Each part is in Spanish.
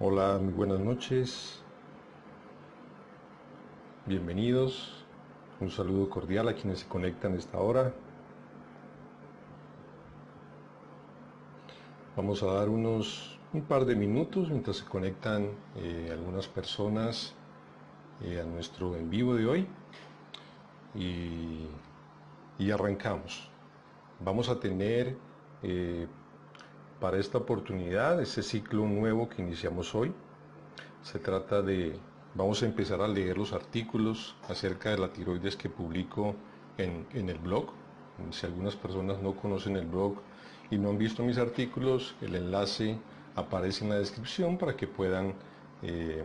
Hola, muy buenas noches. Bienvenidos. Un saludo cordial a quienes se conectan a esta hora. Vamos a dar unos un par de minutos mientras se conectan eh, algunas personas eh, a nuestro en vivo de hoy y, y arrancamos. Vamos a tener eh, para esta oportunidad, ese ciclo nuevo que iniciamos hoy. Se trata de, vamos a empezar a leer los artículos acerca de la tiroides que publico en, el blog. Si algunas personas no conocen el blog y no han visto mis artículos, el enlace aparece en la descripción para que puedan eh,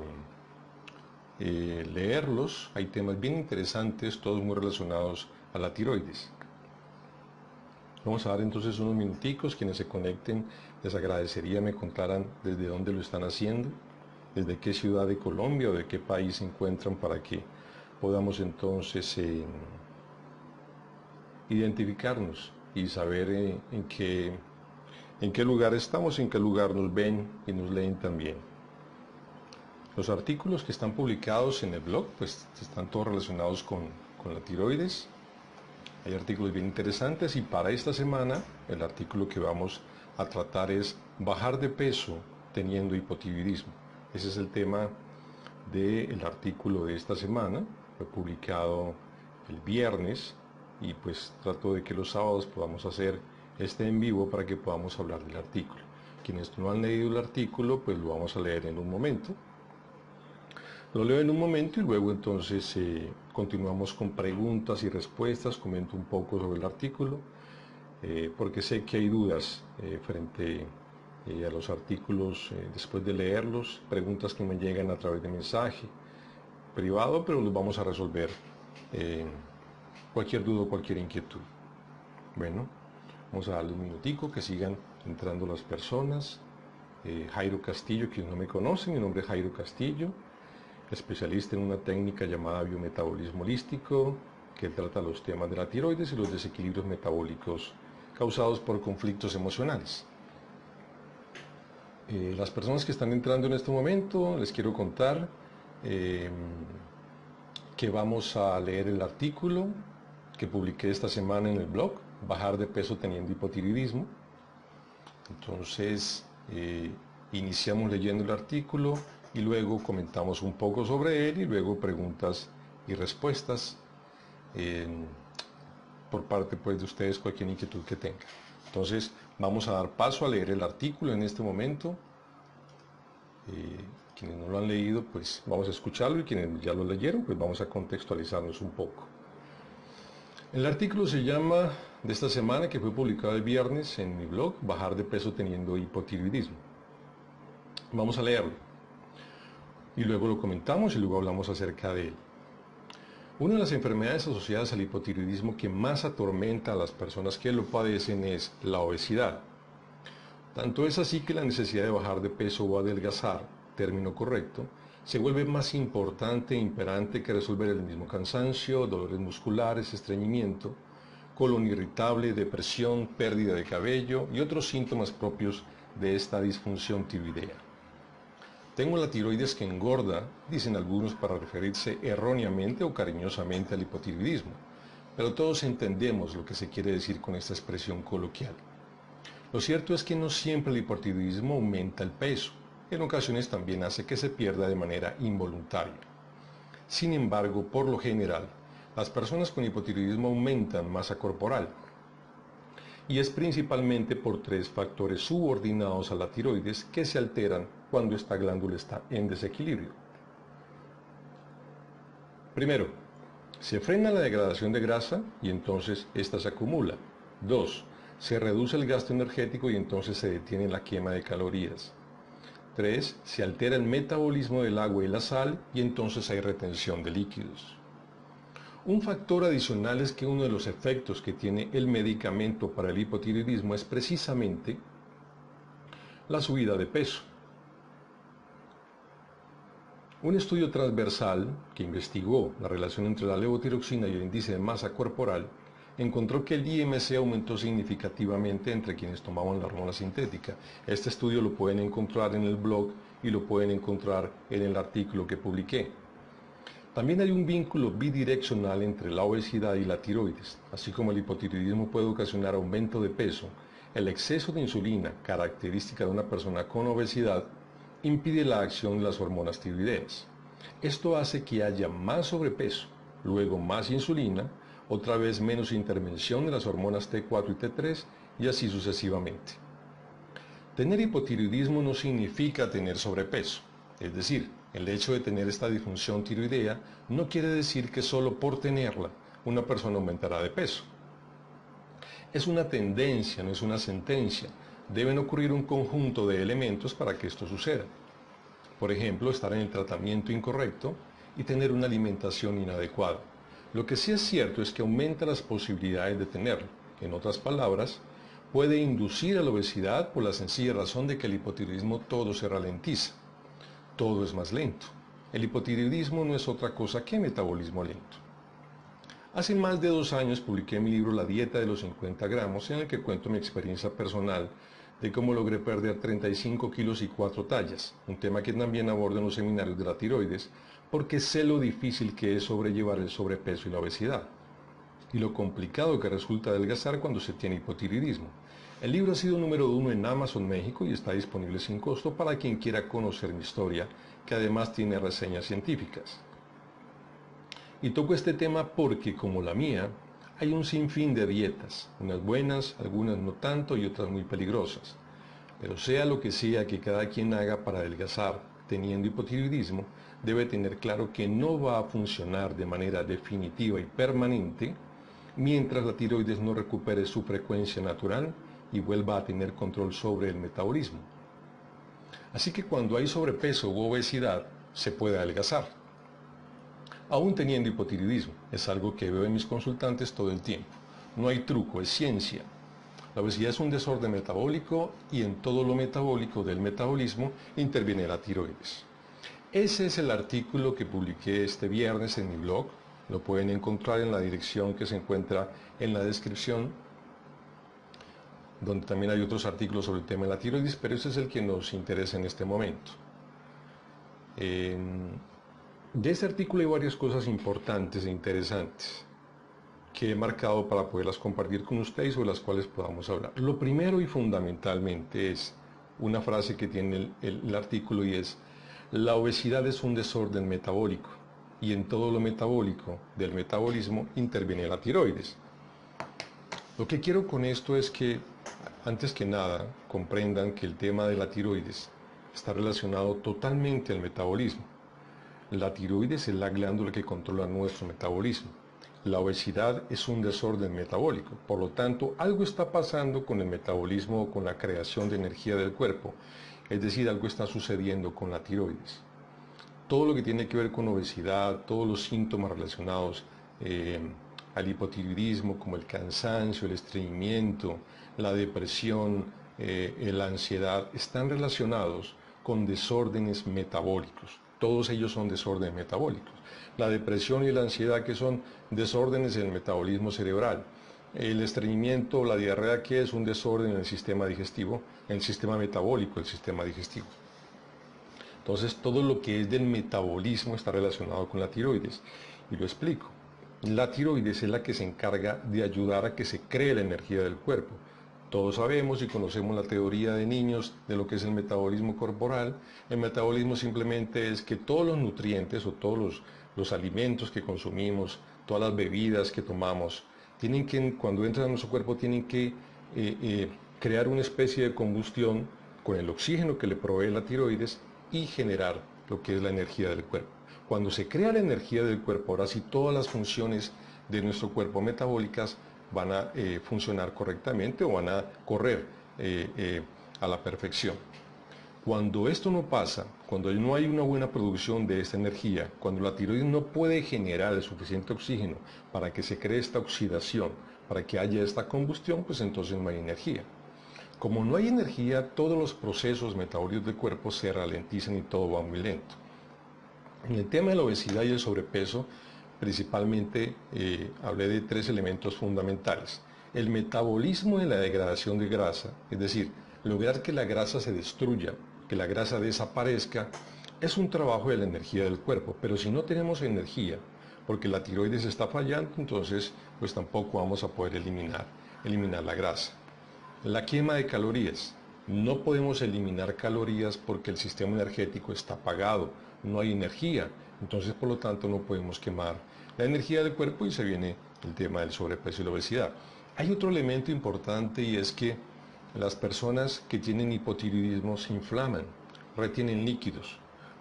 eh, leerlos. Hay temas bien interesantes, todos muy relacionados a la tiroides. Vamos a dar entonces unos minuticos, quienes se conecten, les agradecería me contaran desde dónde lo están haciendo, desde qué ciudad de Colombia o de qué país se encuentran para que podamos entonces eh, identificarnos y saber eh, en, qué, en qué lugar estamos, en qué lugar nos ven y nos leen también. Los artículos que están publicados en el blog pues están todos relacionados con, con la tiroides, hay artículos bien interesantes y para esta semana el artículo que vamos a tratar es bajar de peso teniendo hipotiroidismo. Ese es el tema del artículo de esta semana. Fue publicado el viernes y pues trato de que los sábados podamos hacer este en vivo para que podamos hablar del artículo. Quienes no han leído el artículo pues lo vamos a leer en un momento lo leo en un momento y luego entonces eh, continuamos con preguntas y respuestas, comento un poco sobre el artículo, eh, porque sé que hay dudas eh, frente a los artículos después de leerlos, preguntas que me llegan a través de mensaje privado, pero los vamos a resolver cualquier duda o cualquier inquietud. Bueno, vamos a darle un minutico, que sigan entrando las personas. Jairo Castillo, quienes no me conocen, mi nombre es Jairo Castillo especialista en una técnica llamada biometabolismo holístico, que trata los temas de la tiroides y los desequilibrios metabólicos causados por conflictos emocionales. Eh, las personas que están entrando en este momento, les quiero contar em, que vamos a leer el artículo que publiqué esta semana en el blog, Bajar de peso teniendo hipotiroidismo. Entonces, eh, iniciamos leyendo el artículo, y luego comentamos un poco sobre él y luego preguntas y respuestas por parte pues, de ustedes cualquier inquietud que tengan. Entonces vamos a dar paso a leer el artículo en este momento. Eh, quienes no lo han leído, pues vamos a escucharlo y quienes ya lo leyeron, pues vamos a contextualizarnos un poco. El artículo se llama, de esta semana, que fue publicado el viernes en mi blog, Bajar de peso teniendo hipotiroidismo. Vamos a leerlo y luego lo comentamos y luego hablamos acerca de él. Una de las enfermedades asociadas al hipotiroidismo que más atormenta a las personas que lo padecen es la obesidad. Tanto es así que la necesidad de bajar de peso o adelgazar, término correcto, se vuelve más importante e imperante que resolver el mismo cansancio, dolores musculares, estreñimiento, colon irritable, depresión, pérdida de cabello y otros síntomas propios de esta disfunción tiroidea. Tengo la tiroides que engorda, dicen algunos para referirse erróneamente o cariñosamente al hipotiroidismo, pero todos entendemos lo que se quiere decir con esta expresión coloquial. Lo cierto es que no siempre el hipotiroidismo aumenta el peso, en ocasiones también hace que se pierda de manera involuntaria. Sin embargo, por lo general, las personas con hipotiroidismo aumentan masa corporal, y es principalmente por tres factores subordinados a la tiroides que se alteran cuando esta glándula está en desequilibrio. Primero, se frena la degradación de grasa y entonces esta se acumula. Dos, se reduce el gasto energético y entonces se detiene la quema de calorías. Tres, se altera el metabolismo del agua y la sal y entonces hay retención de líquidos. Un factor adicional es que uno de los efectos que tiene el medicamento para el hipotiroidismo es precisamente la subida de peso. Un estudio transversal que investigó la relación entre la levotiroxina y el índice de masa corporal encontró que el IMC aumentó significativamente entre quienes tomaban la hormona sintética. Este estudio lo pueden encontrar en el blog y lo pueden encontrar en el artículo que publiqué. También hay un vínculo bidireccional entre la obesidad y la tiroides, así como el hipotiroidismo puede ocasionar aumento de peso. El exceso de insulina, característica de una persona con obesidad, impide la acción de las hormonas tiroideas. Esto hace que haya más sobrepeso, luego más insulina, otra vez menos intervención de las hormonas T4 y T3 y así sucesivamente. Tener hipotiroidismo no significa tener sobrepeso, es decir, el hecho de tener esta disfunción tiroidea no quiere decir que solo por tenerla una persona aumentará de peso. Es una tendencia, no es una sentencia. Deben ocurrir un conjunto de elementos para que esto suceda. Por ejemplo, estar en el tratamiento incorrecto y tener una alimentación inadecuada. Lo que sí es cierto es que aumenta las posibilidades de tenerlo. En otras palabras, puede inducir a la obesidad por la sencilla razón de que el hipotiroidismo todo se ralentiza todo es más lento. El hipotiroidismo no es otra cosa que metabolismo lento. Hace más de dos años publiqué mi libro La dieta de los 50 gramos, en el que cuento mi experiencia personal de cómo logré perder 35 kilos y 4 tallas, un tema que también abordo en los seminarios de la tiroides, porque sé lo difícil que es sobrellevar el sobrepeso y la obesidad, y lo complicado que resulta adelgazar cuando se tiene hipotiroidismo. El libro ha sido número uno en Amazon México y está disponible sin costo para quien quiera conocer mi historia, que además tiene reseñas científicas. Y toco este tema porque, como la mía, hay un sinfín de dietas, unas buenas, algunas no tanto y otras muy peligrosas. Pero sea lo que sea que cada quien haga para adelgazar teniendo hipotiroidismo, debe tener claro que no va a funcionar de manera definitiva y permanente mientras la tiroides no recupere su frecuencia natural y vuelva a tener control sobre el metabolismo. Así que cuando hay sobrepeso u obesidad, se puede adelgazar. Aún teniendo hipotiroidismo, es algo que veo en mis consultantes todo el tiempo. No hay truco, es ciencia. La obesidad es un desorden metabólico y en todo lo metabólico del metabolismo interviene la tiroides. Ese es el artículo que publiqué este viernes en mi blog. Lo pueden encontrar en la dirección que se encuentra en la descripción donde también hay otros artículos sobre el tema de la tiroides, pero ese es el que nos interesa en este momento. De este artículo hay varias cosas importantes e interesantes que he marcado para poderlas compartir con ustedes sobre las cuales podamos hablar. Lo primero y fundamentalmente es una frase que tiene el artículo y es, la obesidad es un desorden metabólico y en todo lo metabólico del metabolismo interviene la tiroides. Lo que quiero con esto es que antes que nada, comprendan que el tema de la tiroides está relacionado totalmente al metabolismo. La tiroides es la glándula que controla nuestro metabolismo. La obesidad es un desorden metabólico, por lo tanto, algo está pasando con el metabolismo o con la creación de energía del cuerpo, es decir, algo está sucediendo con la tiroides. Todo lo que tiene que ver con obesidad, todos los síntomas relacionados eh, al hipotiroidismo, como el cansancio, el estreñimiento, la depresión, eh, la ansiedad, están relacionados con desórdenes metabólicos. Todos ellos son desórdenes metabólicos. La depresión y la ansiedad que son desórdenes en el metabolismo cerebral. El estreñimiento, la diarrea que es un desorden en el sistema digestivo, en el sistema metabólico, el sistema digestivo. Entonces todo lo que es del metabolismo está relacionado con la tiroides. Y lo explico. La tiroides es la que se encarga de ayudar a que se cree la energía del cuerpo. Todos sabemos y conocemos la teoría de niños de lo que es el metabolismo corporal. El metabolismo simplemente es que todos los nutrientes o todos los, alimentos que consumimos, todas las bebidas que tomamos, tienen que, cuando entran a nuestro cuerpo, tienen que eh, eh, crear una especie de combustión con el oxígeno que le provee la tiroides y generar lo que es la energía del cuerpo. Cuando se crea la energía del cuerpo, ahora sí todas las funciones de nuestro cuerpo metabólicas van a eh, funcionar correctamente o van a correr eh, eh, a la perfección. Cuando esto no pasa, cuando no hay una buena producción de esta energía, cuando la tiroides no puede generar el suficiente oxígeno para que se cree esta oxidación, para que haya esta combustión, pues entonces no hay energía. Como no hay energía, todos los procesos metabólicos del cuerpo se ralentizan y todo va muy lento. En el tema de la obesidad y el sobrepeso, principalmente eh, hablé de tres elementos fundamentales. El metabolismo de la degradación de grasa, es decir, lograr que la grasa se destruya que la grasa desaparezca, es un trabajo de la energía del cuerpo, pero si no tenemos energía, porque la tiroides está fallando, entonces pues tampoco vamos a poder eliminar, eliminar la grasa. La quema de calorías. No podemos eliminar calorías porque el sistema energético está apagado, no hay energía, entonces por lo tanto no podemos quemar la energía del cuerpo y se viene el tema del sobrepeso y la obesidad. Hay otro elemento importante y es que las personas que tienen hipotiroidismo se inflaman, retienen líquidos.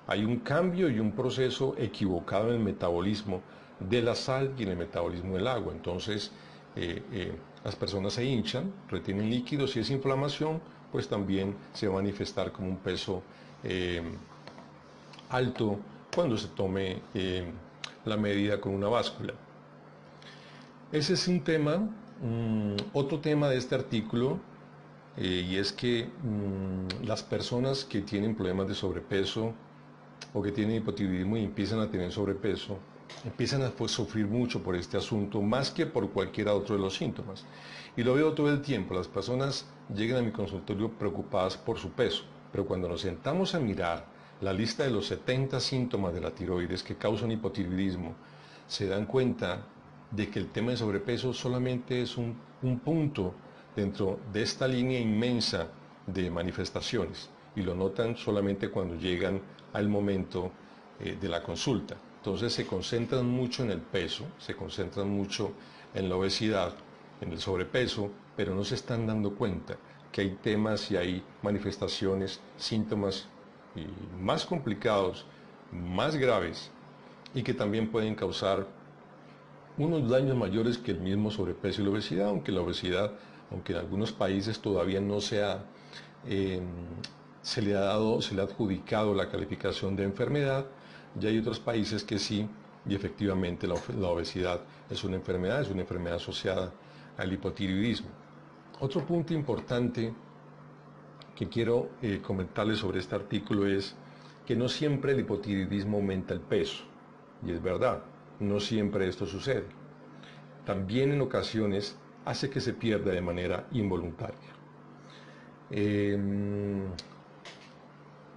Hay un cambio y un proceso equivocado en el metabolismo de la sal y en el metabolismo del agua. Entonces, eh, eh, las personas se hinchan, retienen líquidos y esa inflamación pues también se va a manifestar como un peso eh, alto cuando se tome la medida con una báscula. Ese es un tema. Mm, otro tema de este artículo eh, y es que mm, las personas que tienen problemas de sobrepeso o que tienen hipotiroidismo y empiezan a tener sobrepeso, empiezan a pues, sufrir mucho por este asunto más que por cualquier otro de los síntomas. Y lo veo todo el tiempo, las personas llegan a mi consultorio preocupadas por su peso, pero cuando nos sentamos a mirar la lista de los 70 síntomas de la tiroides que causan hipotiroidismo, se dan cuenta de que el tema de sobrepeso solamente es un, punto dentro de esta línea inmensa de manifestaciones y lo notan solamente cuando llegan al momento eh, de la consulta. Entonces se concentran mucho en el peso, se concentran mucho en la obesidad, en el sobrepeso, pero no se están dando cuenta que hay temas y hay manifestaciones, síntomas más complicados, más graves y que también pueden causar unos daños mayores que el mismo sobrepeso y la obesidad, aunque la obesidad, aunque en algunos países todavía no se em, se le ha dado, se le ha adjudicado la calificación de enfermedad, ya hay otros países que sí, y efectivamente la, la obesidad es una enfermedad, es una enfermedad asociada al hipotiroidismo. Otro punto importante que quiero eh, comentarles sobre este artículo es que no siempre el hipotiroidismo aumenta el peso, y es verdad, no siempre esto sucede. También en ocasiones hace que se pierda de manera involuntaria. Em,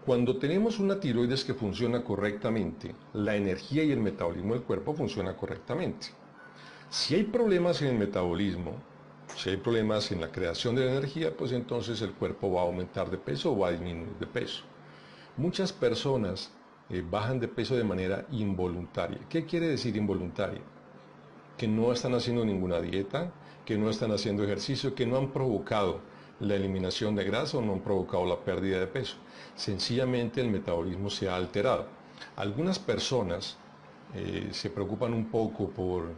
cuando tenemos una tiroides que funciona correctamente, la energía y el metabolismo del cuerpo funciona correctamente. Si hay problemas en el metabolismo, si hay problemas en la creación de la energía, pues entonces el cuerpo va a aumentar de peso o va a disminuir de peso. Muchas personas eh, bajan de peso de manera involuntaria. ¿Qué quiere decir involuntaria? Que no están haciendo ninguna dieta, que no están haciendo ejercicio, que no han provocado la eliminación de grasa o no han provocado la pérdida de peso. Sencillamente el metabolismo se ha alterado. Algunas personas eh, se preocupan un poco por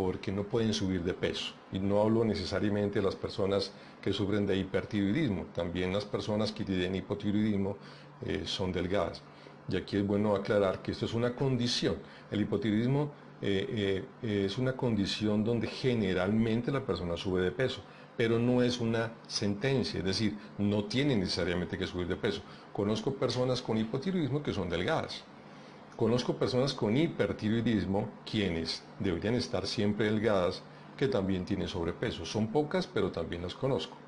porque no pueden subir de peso. Y no hablo necesariamente de las personas que sufren de hipertiroidismo, también las personas que tienen hipotiroidismo eh, son delgadas. Y aquí es bueno aclarar que esto es una condición. El hipotiroidismo eh, eh, es una condición donde generalmente la persona sube de peso, pero no es una sentencia, es decir, no tiene necesariamente que subir de peso. Conozco personas con hipotiroidismo que son delgadas Conozco personas con hipertiroidismo quienes deberían estar siempre delgadas que también tienen sobrepeso. Son pocas, pero también las conozco.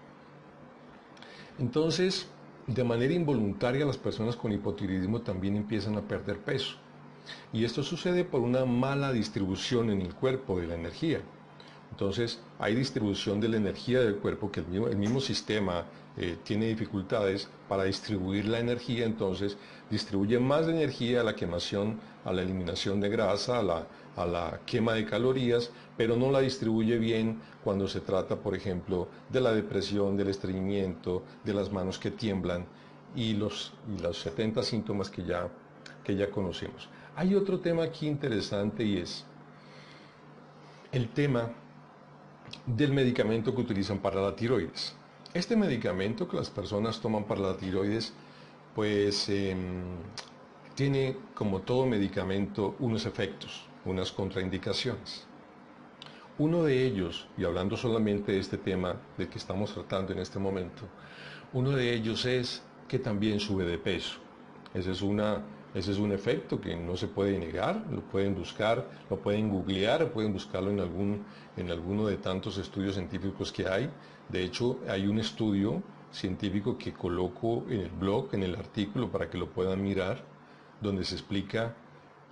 Entonces, de manera involuntaria las personas con hipotiroidismo también empiezan a perder peso. Y esto sucede por una mala distribución en el cuerpo de la energía. Entonces, hay distribución de la energía del cuerpo que el mismo, sistema eh, tiene dificultades para distribuir la energía, entonces distribuye más energía a la quemación, a la eliminación de grasa, a la, a la quema de calorías, pero no la distribuye bien cuando se trata, por ejemplo, de la depresión, del estreñimiento, de las manos que tiemblan y los, y los 70 síntomas que ya, que ya conocemos. Hay otro tema aquí interesante y es el tema del medicamento que utilizan para la tiroides. Este medicamento que las personas toman para la tiroides, pues em, tiene como todo medicamento unos efectos, unas contraindicaciones. Uno de ellos, y hablando solamente de este tema del que estamos tratando en este momento, uno de ellos es que también sube de peso. Esa es una ese es un efecto que no se puede negar, lo pueden buscar, lo pueden googlear, pueden buscarlo en, algún, en alguno de tantos estudios científicos que hay. De hecho, hay un estudio científico que coloco en el blog, en el artículo, para que lo puedan mirar, donde se explica,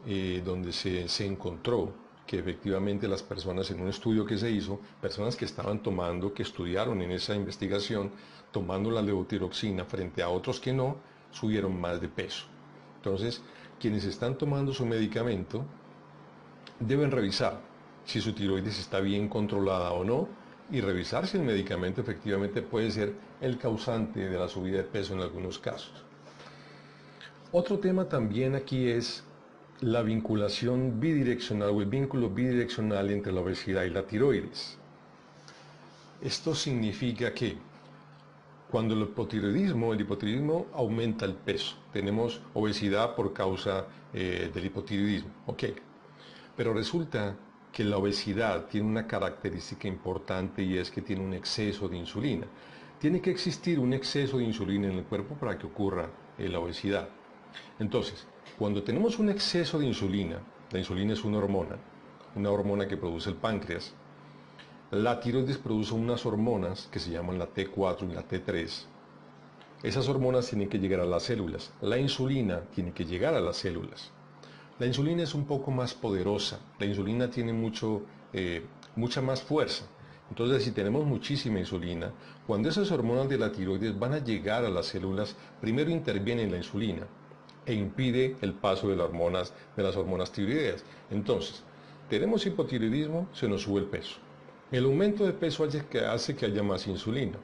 eh, donde se, se encontró que efectivamente las personas en un estudio que se hizo, personas que estaban tomando, que estudiaron en esa investigación, tomando la levotiroxina frente a otros que no, subieron más de peso. Entonces, quienes están tomando su medicamento deben revisar si su tiroides está bien controlada o no y revisar si el medicamento efectivamente puede ser el causante de la subida de peso en algunos casos. Otro tema también aquí es la vinculación bidireccional o el vínculo bidireccional entre la obesidad y la tiroides. Esto significa que cuando el hipotiroidismo, el hipotiroidismo aumenta el peso, tenemos obesidad por causa eh, del hipotiroidismo, ok. Pero resulta que la obesidad tiene una característica importante y es que tiene un exceso de insulina. Tiene que existir un exceso de insulina en el cuerpo para que ocurra eh, la obesidad. Entonces, cuando tenemos un exceso de insulina, la insulina es una hormona, una hormona que produce el páncreas, la tiroides produce unas hormonas que se llaman la T4 y la T3. Esas hormonas tienen que llegar a las células. La insulina tiene que llegar a las células. La insulina es un poco más poderosa. La insulina tiene mucho, eh, mucha más fuerza. Entonces, si tenemos muchísima insulina, cuando esas hormonas de la tiroides van a llegar a las células, primero interviene la insulina e impide el paso de las hormonas, de las hormonas tiroideas. Entonces, tenemos hipotiroidismo, se nos sube el peso. El aumento de peso hace que, haya más insulina.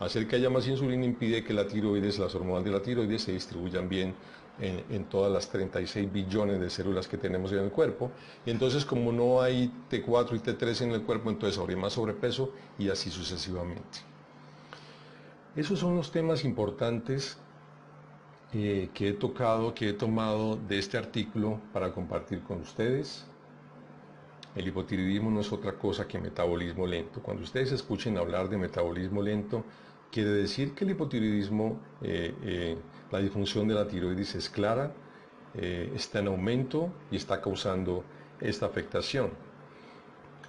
Hacer que haya más insulina impide que la tiroides, las hormonas de la tiroides se distribuyan bien en, todas las 36 billones de células que tenemos en el cuerpo. Y entonces como no hay T4 y T3 en el cuerpo, entonces habría más sobrepeso y así sucesivamente. Esos son los temas importantes eh, que he tocado, que he tomado de este artículo para compartir con ustedes. El hipotiroidismo no es otra cosa que metabolismo lento. Cuando ustedes escuchen hablar de metabolismo lento, quiere decir que el hipotiroidismo, eh, eh, la disfunción de la tiroides es clara, eh, está en aumento y está causando esta afectación.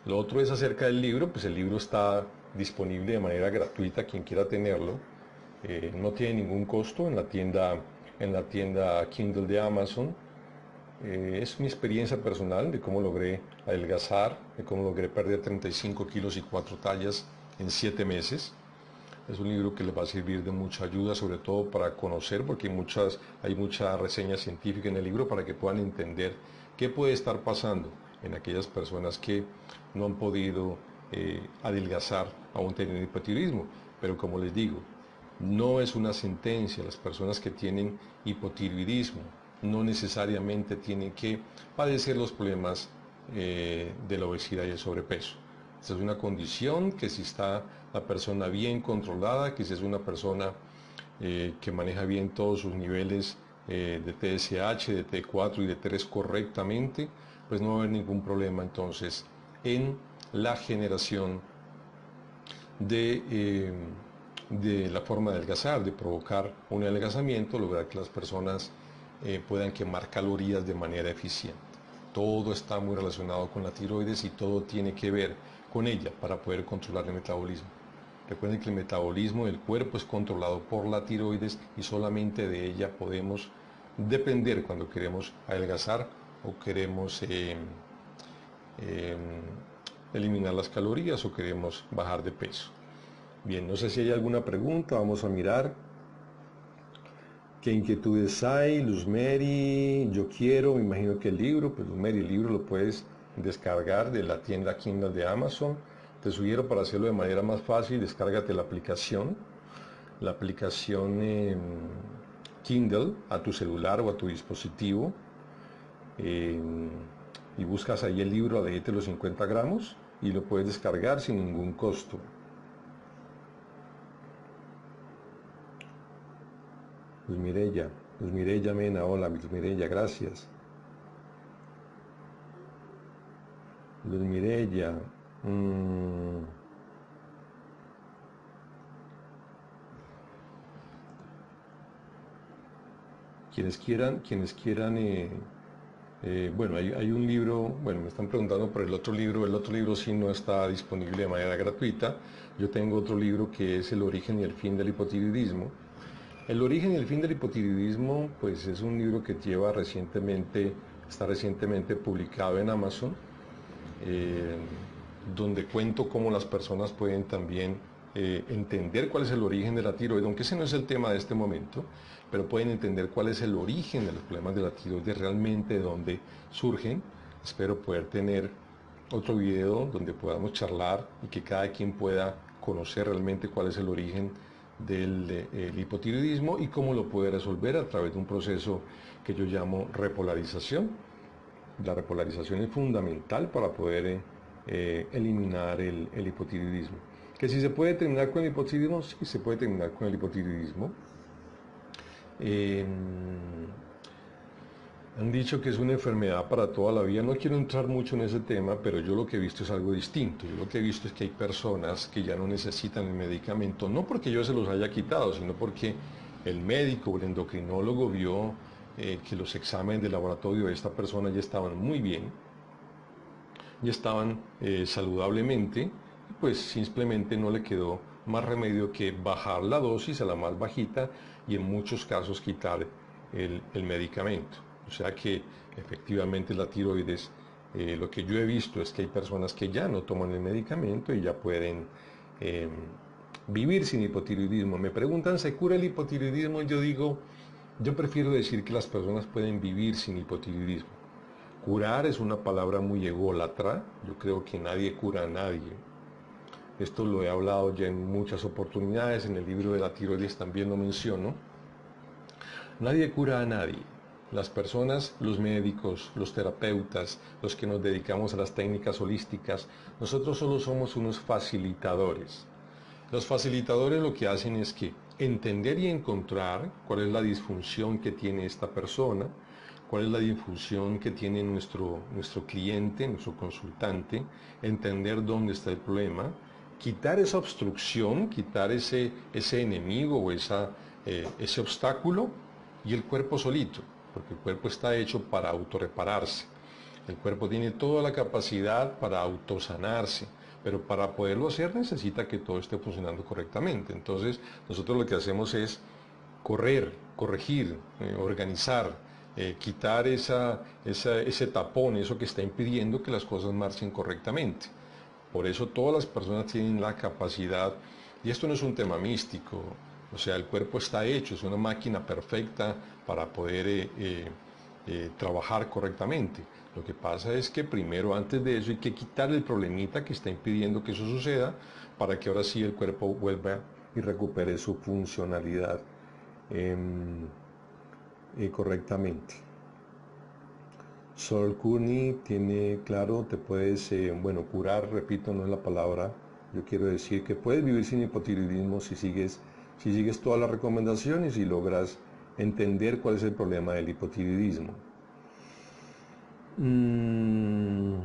Lo otro es acerca del libro, pues el libro está disponible de manera gratuita, quien quiera tenerlo. no tiene ningún costo en la tienda, en la tienda Kindle de Amazon eh, es mi experiencia personal de cómo logré adelgazar, de cómo logré perder 35 kilos y 4 tallas en 7 meses. Es un libro que les va a servir de mucha ayuda, sobre todo para conocer, porque hay, muchas, mucha reseña científica en el libro para que puedan entender qué puede estar pasando en aquellas personas que no han podido eh, adelgazar aún teniendo hipotiroidismo. Pero como les digo, no es una sentencia las personas que tienen hipotiroidismo no necesariamente tienen que padecer los problemas eh, de la obesidad y el sobrepeso. Esta es una condición que si está la persona bien controlada, que si es una persona eh, que maneja bien todos sus niveles eh, de TSH, de T4 y de T3 correctamente, pues no va a haber ningún problema entonces en la generación de, de la forma de adelgazar, de provocar un adelgazamiento, lograr que las personas eh, puedan quemar calorías de manera eficiente. Todo está muy relacionado con la tiroides y todo tiene que ver con ella para poder controlar el metabolismo. Recuerden que el metabolismo del cuerpo es controlado por la tiroides y solamente de ella podemos depender cuando queremos adelgazar o queremos eh, em, eliminar las calorías o queremos bajar de peso. Bien, no sé si hay alguna pregunta, vamos a mirar. ¿Qué inquietudes hay? Luzmeri, yo quiero, me imagino que el libro, pues Luzmeri, el libro lo puedes descargar de la tienda Kindle de Amazon. Te sugiero para hacerlo de manera más fácil, descárgate la aplicación, la aplicación Kindle a tu celular o a tu dispositivo em, y buscas ahí el libro de los 50 gramos y lo puedes descargar sin ningún costo. Luz Mirella, Luz Mirella Mena, hola Luz Mirella, gracias. Luz Mirella, mm. quienes quieran, quienes quieran eh, Eh, bueno, hay, un libro, bueno, me están preguntando por el otro libro, el otro libro sí no está disponible de manera gratuita. Yo tengo otro libro que es El origen y el fin del hipotiroidismo. El origen y el fin del hipotiroidismo, pues es un libro que lleva recientemente, está recientemente publicado en Amazon, eh, donde cuento cómo las personas pueden también eh, entender cuál es el origen de la tiroides, aunque ese no es el tema de este momento, pero pueden entender cuál es el origen de los problemas de la tiroides, realmente de dónde surgen. Espero poder tener otro video donde podamos charlar y que cada quien pueda conocer realmente cuál es el origen del hipotiroidismo y cómo lo puede resolver a través de un proceso que yo llamo repolarización. La repolarización es fundamental para poder eh, eliminar el, hipotiroidismo. Que si se puede terminar con el hipotiroidismo, sí se puede terminar con el hipotiroidismo. Em, han dicho que es una enfermedad para toda la vida. No quiero entrar mucho en ese tema, pero yo lo que he visto es algo distinto. Yo lo que he visto es que hay personas que ya no necesitan el medicamento, no porque yo se los haya quitado, sino porque el médico o el endocrinólogo vio eh, que los exámenes de laboratorio de esta persona ya estaban muy bien, ya estaban eh, saludablemente, pues simplemente no le quedó más remedio que bajar la dosis a la más bajita y en muchos casos quitar el, medicamento. O sea que efectivamente la tiroides, eh, lo que yo he visto es que hay personas que ya no toman el medicamento y ya pueden em, vivir sin hipotiroidismo. Me preguntan, ¿se cura el hipotiroidismo? Yo digo, yo prefiero decir que las personas pueden vivir sin hipotiroidismo. Curar es una palabra muy ególatra, yo creo que nadie cura a nadie. Esto lo he hablado ya en muchas oportunidades, en el libro de la tiroides también lo menciono. Nadie cura a nadie. Las personas, los médicos, los terapeutas, los que nos dedicamos a las técnicas holísticas, nosotros solo somos unos facilitadores. Los facilitadores lo que hacen es que entender y encontrar cuál es la disfunción que tiene esta persona, cuál es la disfunción que tiene nuestro, nuestro cliente, nuestro consultante, entender dónde está el problema, quitar esa obstrucción, quitar ese, ese enemigo o esa, eh, ese obstáculo y el cuerpo solito, porque el cuerpo está hecho para autorrepararse. El cuerpo tiene toda la capacidad para autosanarse, pero para poderlo hacer necesita que todo esté funcionando correctamente. Entonces, nosotros lo que hacemos es correr, corregir, eh, organizar, eh, quitar esa, ese tapón, eso que está impidiendo que las cosas marchen correctamente. Por eso todas las personas tienen la capacidad, y esto no es un tema místico, o sea, el cuerpo está hecho, es una máquina perfecta para poder eh, eh, eh, trabajar correctamente. Lo que pasa es que primero, antes de eso, hay que quitar el problemita que está impidiendo que eso suceda para que ahora sí el cuerpo vuelva y recupere su funcionalidad em, correctamente. Sol Kuni tiene claro, te puedes, bueno, curar, repito, no es la palabra, yo quiero decir que puedes vivir sin hipotiroidismo si sigues, si sigues todas las recomendaciones y logras entender cuál es el problema del hipotiroidismo. Mm,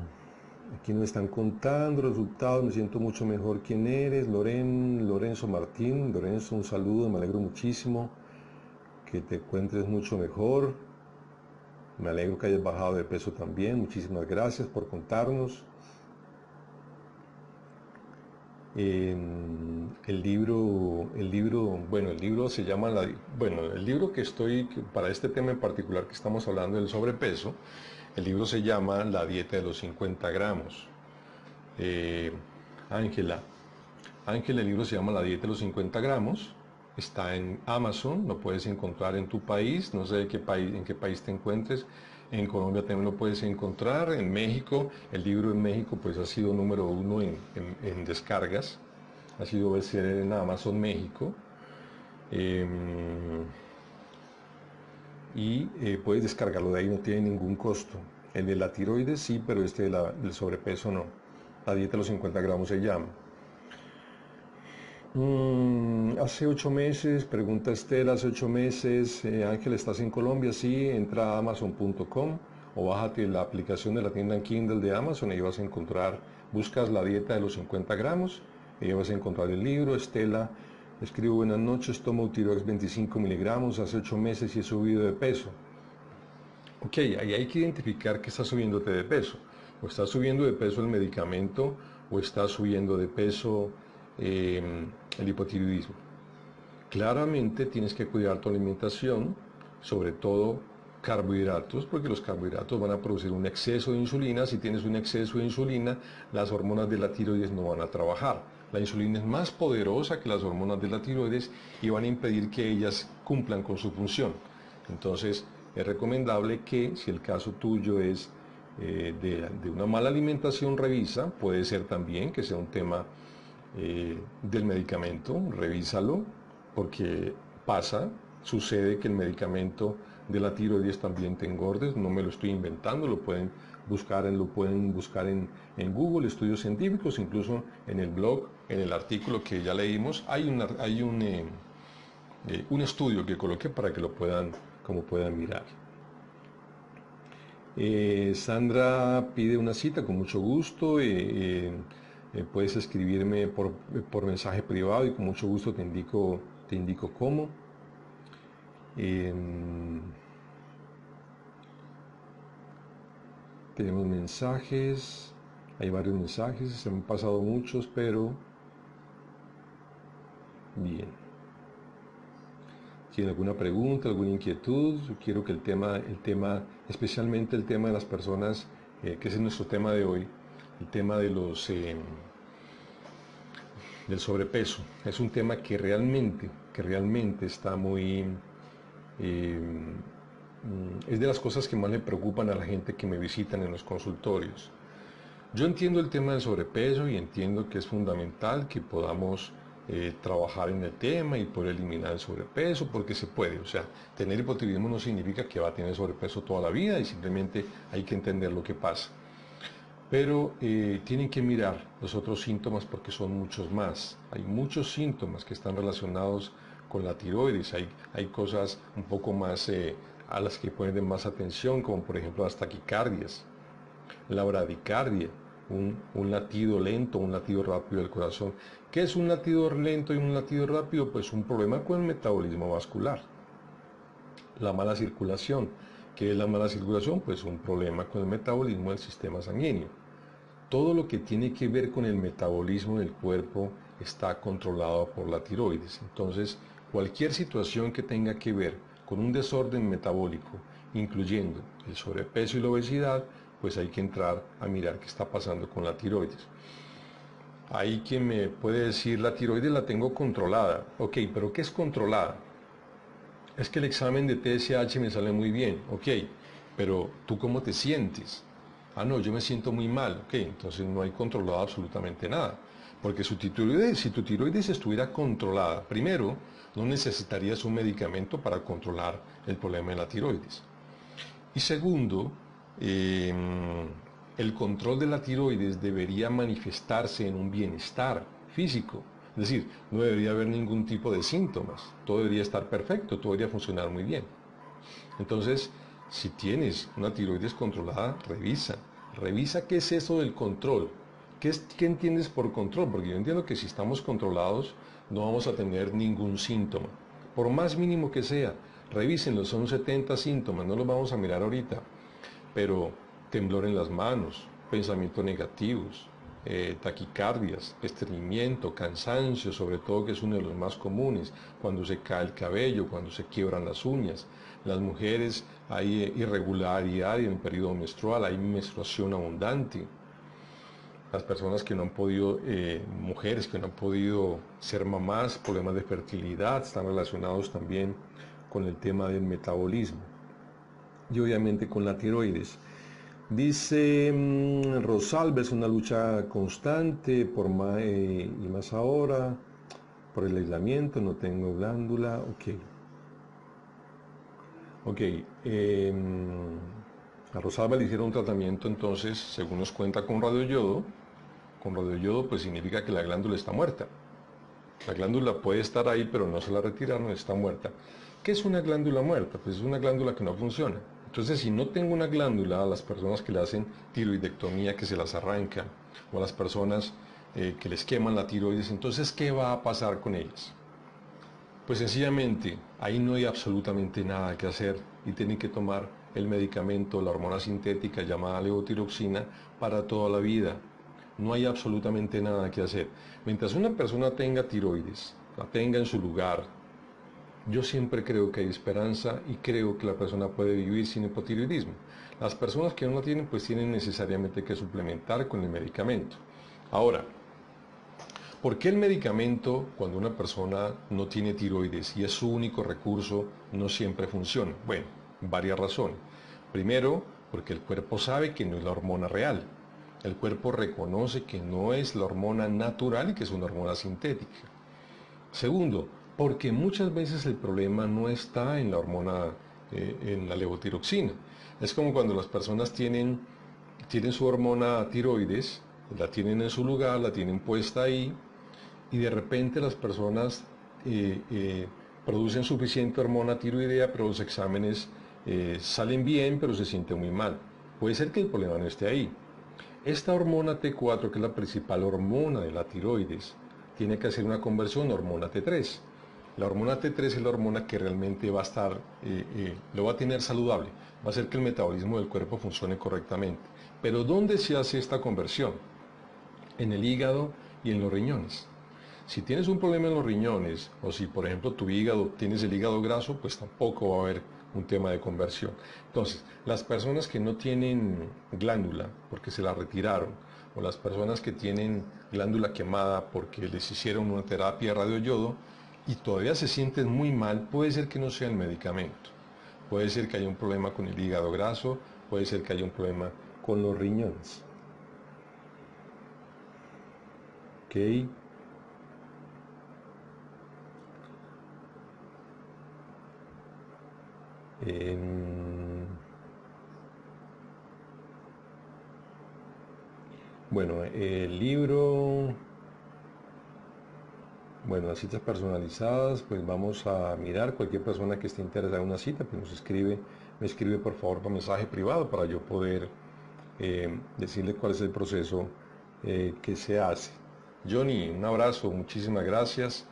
aquí nos están contando resultados, me siento mucho mejor. ¿Quién eres? Loren, Lorenzo Martín. Lorenzo, un saludo, me alegro muchísimo que te encuentres mucho mejor. Me alegro que hayas bajado de peso también. Muchísimas gracias por contarnos. El libro, el libro, bueno, el libro se llama, la, bueno, el libro que estoy, para este tema en particular que estamos hablando del sobrepeso, el libro se llama La dieta de los 50 gramos. Eh, Ángela, Ángela, el libro se llama La dieta de los 50 gramos está en Amazon, lo puedes encontrar en tu país, no sé qué país, en qué país te encuentres. En Colombia también lo puedes encontrar, en México, el libro en México pues ha sido número uno en, descargas, ha sido bestseller en Amazon México. Em, y eh, puedes descargarlo de ahí, no tiene ningún costo. El de la tiroides sí, pero este del sobrepeso no. La dieta de los 50 gramos se llama. Mm, hace ocho meses, pregunta Estela, hace ocho meses, eh, Ángel, ¿estás en Colombia? Sí, entra a amazon.com o bájate la aplicación de la tienda en Kindle de Amazon y vas a encontrar, buscas la dieta de los 50 gramos, y vas a encontrar el libro, Estela, escribo buenas noches, tomo Utirox 25 miligramos, hace ocho meses y he subido de peso. Ok, ahí hay que identificar que está subiéndote de peso. O está subiendo de peso el medicamento o está subiendo de peso em, el hipotiroidismo. Claramente tienes que cuidar tu alimentación, sobre todo carbohidratos, porque los carbohidratos van a producir un exceso de insulina. Si tienes un exceso de insulina, las hormonas de la tiroides no van a trabajar. La insulina es más poderosa que las hormonas de la tiroides y van a impedir que ellas cumplan con su función. Entonces, es recomendable que si el caso tuyo es eh, de, una mala alimentación, revisa, puede ser también que sea un tema eh, del medicamento, revísalo, porque pasa, sucede que el medicamento de la tiroides también te engordes, no me lo estoy inventando, lo pueden buscar, lo pueden buscar en, Google, estudios científicos, incluso en el blog, en el artículo que ya leímos, hay, hay un, eh, un estudio que coloqué para que lo puedan, como puedan mirar. Eh, Sandra pide una cita con mucho gusto. Eh, eh, puedes escribirme por, mensaje privado y con mucho gusto te indico, te indico cómo. Em, tenemos mensajes, hay varios mensajes, se han pasado muchos, pero bien tiene alguna pregunta, alguna inquietud, quiero que el tema, el tema, especialmente el tema de las personas, eh, que es nuestro tema de hoy, el tema de los eh, del sobrepeso, es un tema que realmente, que realmente está muy eh, es de las cosas que más le preocupan a la gente que me visitan en los consultorios. Yo entiendo el tema del sobrepeso y entiendo que es fundamental que podamos eh, trabajar en el tema y poder eliminar el sobrepeso, porque se puede. O sea, tener hipotiroidismo no significa que va a tener sobrepeso toda la vida y simplemente hay que entender lo que pasa. Pero eh, tienen que mirar los otros síntomas porque son muchos más. Hay muchos síntomas que están relacionados con la tiroides. Hay, hay cosas un poco más eh, a las que ponen más atención, como por ejemplo las taquicardias, la bradicardia, un, un, latido lento, un latido rápido del corazón. ¿Qué es un latido lento y un latido rápido? Pues un problema con el metabolismo vascular. La mala circulación. ¿Qué es la mala circulación? Pues un problema con el metabolismo del sistema sanguíneo. Todo lo que tiene que ver con el metabolismo del cuerpo está controlado por la tiroides. Entonces, cualquier situación que tenga que ver con un desorden metabólico, incluyendo el sobrepeso y la obesidad, pues hay que entrar a mirar qué está pasando con la tiroides. Hay quien me puede decir, la tiroides la tengo controlada. Ok, pero ¿qué es controlada? Es que el examen de TSH me sale muy bien. Ok, pero ¿tú cómo te sientes? Ah, no, yo me siento muy mal. Ok, entonces no hay controlado absolutamente nada. Porque si tu tiroides estuviera controlada, primero, no necesitarías un medicamento para controlar el problema de la tiroides. Y segundo, em, el control de la tiroides debería manifestarse en un bienestar físico. Es decir, no debería haber ningún tipo de síntomas. Todo debería estar perfecto, todo debería funcionar muy bien. Entonces, si tienes una tiroides controlada, revisa. Revisa qué es eso del control. ¿Qué, ¿Qué entiendes por control? Porque yo entiendo que si estamos controlados, no vamos a tener ningún síntoma. Por más mínimo que sea, revísenlo, son 70 síntomas, no los vamos a mirar ahorita. Pero temblor en las manos, pensamientos negativos, eh, taquicardias, estreñimiento, cansancio, sobre todo que es uno de los más comunes, cuando se cae el cabello, cuando se quiebran las uñas. Las mujeres hay irregularidad en el periodo menstrual, hay menstruación abundante. Las personas que no han podido, eh, mujeres que no han podido ser mamás, problemas de fertilidad, están relacionados también con el tema del metabolismo y obviamente con la tiroides. Dice mm, Rosalba, es una lucha constante por más, y más ahora, por el aislamiento, no tengo glándula, ok. Ok, em, a Rosalba le hicieron un tratamiento entonces, según nos cuenta, con radioyodo. Con radioyodo pues significa que la glándula está muerta. La glándula puede estar ahí, pero no se la retiraron, está muerta. ¿Qué es una glándula muerta? Pues es una glándula que no funciona. Entonces, si no tengo una glándula, a las personas que le hacen tiroidectomía, que se las arrancan, o a las personas eh, que les queman la tiroides, entonces, ¿qué va a pasar con ellas? Pues sencillamente, ahí no hay absolutamente nada que hacer y tienen que tomar el medicamento, la hormona sintética llamada levotiroxina para toda la vida. No hay absolutamente nada que hacer. Mientras una persona tenga tiroides, la tenga en su lugar, yo siempre creo que hay esperanza y creo que la persona puede vivir sin hipotiroidismo. Las personas que no lo tienen, pues tienen necesariamente que suplementar con el medicamento. Ahora, ¿por qué el medicamento, cuando una persona no tiene tiroides y es su único recurso, no siempre funciona? Bueno, varias razones. Primero, porque el cuerpo sabe que no es la hormona real. El cuerpo reconoce que no es la hormona natural y que es una hormona sintética. Segundo, porque muchas veces el problema no está en la hormona, eh, en la levotiroxina. Es como cuando las personas tienen, tienen su hormona tiroides, la tienen en su lugar, la tienen puesta ahí, y de repente las personas eh, eh, producen suficiente hormona tiroidea, pero los exámenes salen bien, pero se sienten muy mal. Puede ser que el problema no esté ahí. Esta hormona T4, que es la principal hormona de la tiroides, tiene que hacer una conversión a hormona T3. La hormona T3 es la hormona que realmente va a estar, eh, eh, lo va a tener saludable, va a hacer que el metabolismo del cuerpo funcione correctamente. Pero ¿dónde se hace esta conversión? En el hígado y en los riñones. Si tienes un problema en los riñones, o si por ejemplo tu hígado tienes el hígado graso, pues tampoco va a haber un tema de conversión. Entonces, las personas que no tienen glándula porque se la retiraron, o las personas que tienen glándula quemada porque les hicieron una terapia radioyodo, y todavía se sienten muy mal, puede ser que no sea el medicamento. Puede ser que haya un problema con el hígado graso, puede ser que haya un problema con los riñones. ¿Ok? Bueno, el libro bueno, las citas personalizadas, pues vamos a mirar. Cualquier persona que esté interesada en una cita, pues nos escribe, me escribe por favor por mensaje privado para yo poder eh, decirle cuál es el proceso eh, que se hace. Johnny, un abrazo, muchísimas gracias.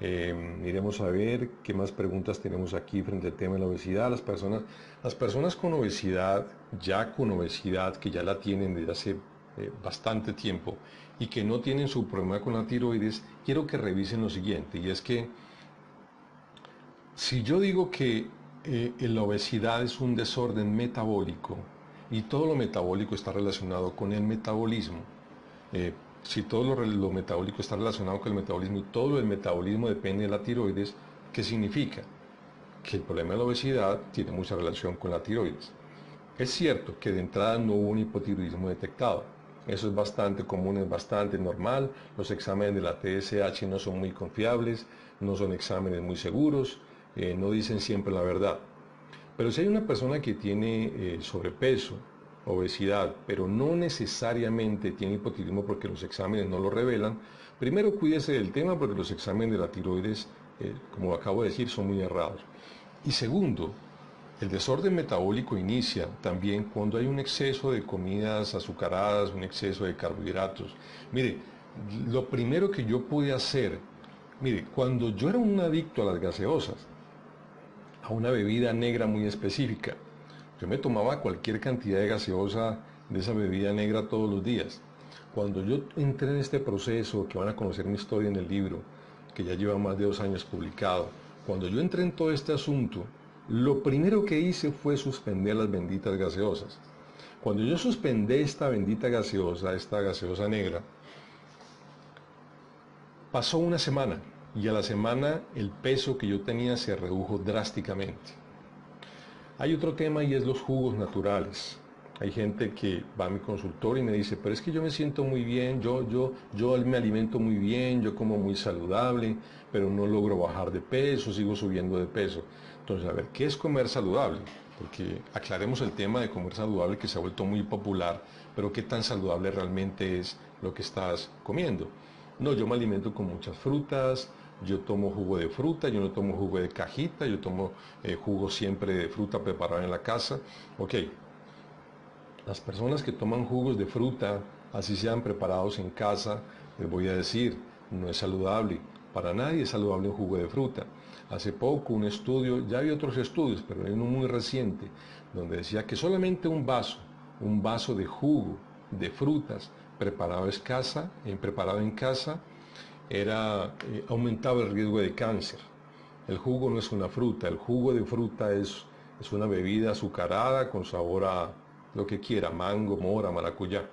Eh, iremos a ver qué más preguntas tenemos aquí frente al tema de la obesidad. Las personas, las personas con obesidad, ya con obesidad, que ya la tienen desde hace bastante tiempo, y que no tienen su problema con la tiroides, quiero que revisen lo siguiente, y es que si yo digo que eh, la obesidad es un desorden metabólico y todo lo metabólico está relacionado con el metabolismo, eh, si todo lo, lo, metabólico está relacionado con el metabolismo y todo el metabolismo depende de la tiroides, ¿qué significa? Que el problema de la obesidad tiene mucha relación con la tiroides. Es cierto que de entrada no hubo un hipotiroidismo detectado, eso es bastante común, es bastante normal. Los exámenes de la TSH no son muy confiables, no son exámenes muy seguros, eh, no dicen siempre la verdad. Pero si hay una persona que tiene eh, sobrepeso, obesidad, pero no necesariamente tiene hipotiroidismo porque los exámenes no lo revelan, primero cuídese del tema porque los exámenes de la tiroides, eh, como acabo de decir, son muy errados. Y segundo, el desorden metabólico inicia también cuando hay un exceso de comidas azucaradas, un exceso de carbohidratos. Mire, lo primero que yo pude hacer, mire, cuando yo era un adicto a las gaseosas, a una bebida negra muy específica, yo me tomaba cualquier cantidad de gaseosa de esa bebida negra todos los días. Cuando yo entré en este proceso, que van a conocer mi historia en el libro, que ya lleva más de dos años publicado, cuando yo entré en todo este asunto, lo primero que hice fue suspender las benditas gaseosas. Cuando yo suspendí esta bendita gaseosa, esta gaseosa negra, pasó una semana y a la semana el peso que yo tenía se redujo drásticamente. Hay otro tema y es los jugos naturales. Hay gente que va a mi consultorio y me dice, pero es que yo me siento muy bien, yo, yo, yo me alimento muy bien, yo como muy saludable, pero no logro bajar de peso, sigo subiendo de peso. Entonces, a ver, ¿qué es comer saludable? Porque aclaremos el tema de comer saludable que se ha vuelto muy popular, pero ¿qué tan saludable realmente es lo que estás comiendo? No, yo me alimento con muchas frutas, yo tomo jugo de fruta, yo no tomo jugo de cajita, yo tomo eh, jugo siempre de fruta preparada en la casa. Ok, las personas que toman jugos de fruta, así sean preparados en casa, les voy a decir, no es saludable. Para nadie es saludable un jugo de fruta. Hace poco un estudio, ya hay otros estudios, pero hay uno muy reciente, donde decía que solamente un vaso, un vaso de jugo de frutas preparado, casa, en, preparado en casa, era, eh, aumentaba el riesgo de cáncer. El jugo no es una fruta, el jugo de fruta es, es una bebida azucarada con sabor a lo que quiera, mango, mora, maracuyá.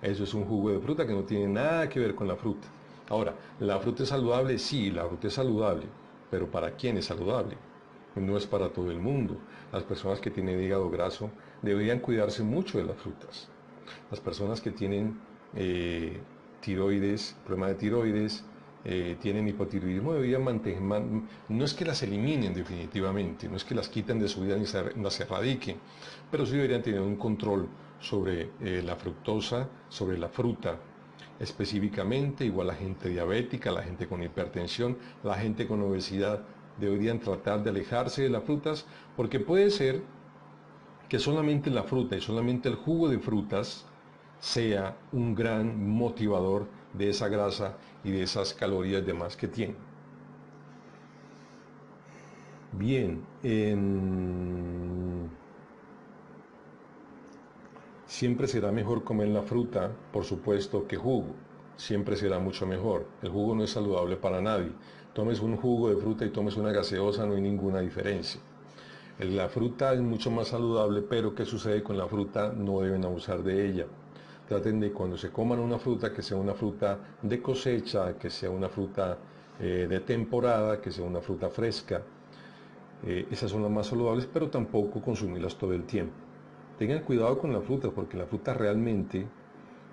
Eso es un jugo de fruta que no tiene nada que ver con la fruta. Ahora, ¿la fruta es saludable? Sí, la fruta es saludable, pero ¿para quién es saludable? No es para todo el mundo. Las personas que tienen hígado graso deberían cuidarse mucho de las frutas. Las personas que tienen eh, tiroides, problema de tiroides, eh, tienen hipotiroidismo, deberían mantener, no es que las eliminen definitivamente, no es que las quiten de su vida ni las erradiquen, pero sí deberían tener un control sobre eh, la fructosa, sobre la fruta, específicamente, igual la gente diabética, la gente con hipertensión, la gente con obesidad, deberían tratar de alejarse de las frutas, porque puede ser que solamente la fruta y solamente el jugo de frutas sea un gran motivador de esa grasa y de esas calorías de más que tiene. Bien, siempre será mejor comer la fruta, por supuesto, que jugo. Siempre será mucho mejor. El jugo no es saludable para nadie. Tomes un jugo de fruta y tomes una gaseosa, no hay ninguna diferencia. La fruta es mucho más saludable, pero ¿qué sucede con la fruta? No deben abusar de ella traten de cuando se coman una fruta, que sea una fruta de cosecha, que sea una fruta eh, de temporada, que sea una fruta fresca. Eh, esas son las más saludables, pero tampoco consumirlas todo el tiempo. Tengan cuidado con la fruta, porque la fruta realmente,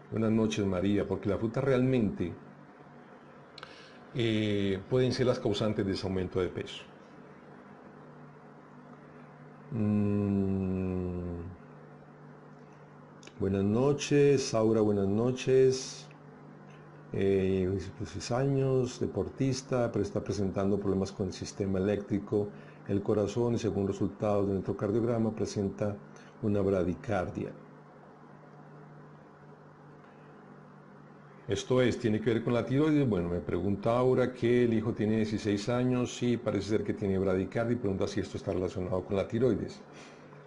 buenas noches María, porque la fruta realmente eh, pueden ser las causantes de ese aumento de peso. Mm. Buenas noches, Saura, buenas noches. Eh, pues, años, deportista, pero está presentando problemas con el sistema eléctrico, el corazón y según resultados del electrocardiograma presenta una bradicardia. Esto es, tiene que ver con la tiroides. Bueno, me pregunta ahora que el hijo tiene 16 años, sí, parece ser que tiene bradicardia y pregunta si esto está relacionado con la tiroides.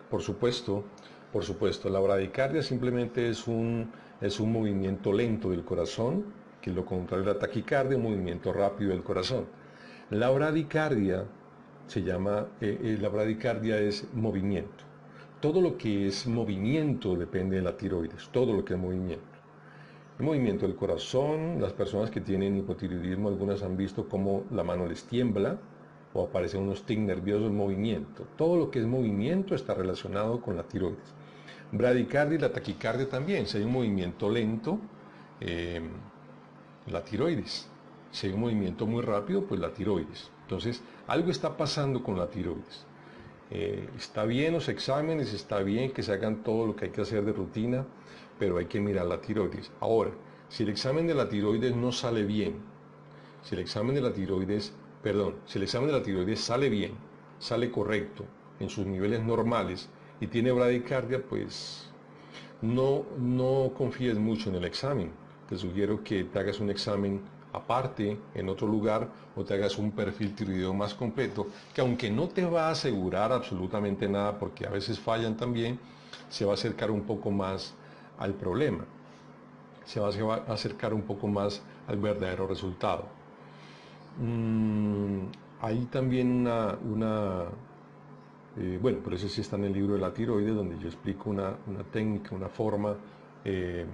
Por supuesto, por supuesto, la bradicardia simplemente es un, es un movimiento lento del corazón, que lo contrario la taquicardia, un movimiento rápido del corazón. La bradicardia se llama, eh, eh, la bradicardia es movimiento. Todo lo que es movimiento depende de la tiroides, todo lo que es movimiento. El movimiento del corazón, las personas que tienen hipotiroidismo, algunas han visto cómo la mano les tiembla, o aparecen unos tics nerviosos, movimiento. Todo lo que es movimiento está relacionado con la tiroides. Bradicardia y la taquicardia también. Si hay un movimiento lento, em, la tiroides. Si hay un movimiento muy rápido, pues la tiroides. Entonces, algo está pasando con la tiroides. Eh, está bien los exámenes, está bien que se hagan todo lo que hay que hacer de rutina, pero hay que mirar la tiroides. Ahora, si el examen de la tiroides no sale bien, si el examen de la tiroides, perdón, si el examen de la tiroides sale bien, sale correcto, en sus niveles normales, y tiene bradicardia, pues no, no confíes mucho en el examen. Te sugiero que te hagas un examen aparte en otro lugar o te hagas un perfil tiroideo más completo, que aunque no te va a asegurar absolutamente nada, porque a veces fallan también, se va a acercar un poco más al problema, se va a acercar un poco más al verdadero resultado. Mm, hay también una eh, bueno, pero eso sí está en el libro de la tiroides, donde yo explico una, técnica, una forma. Eh,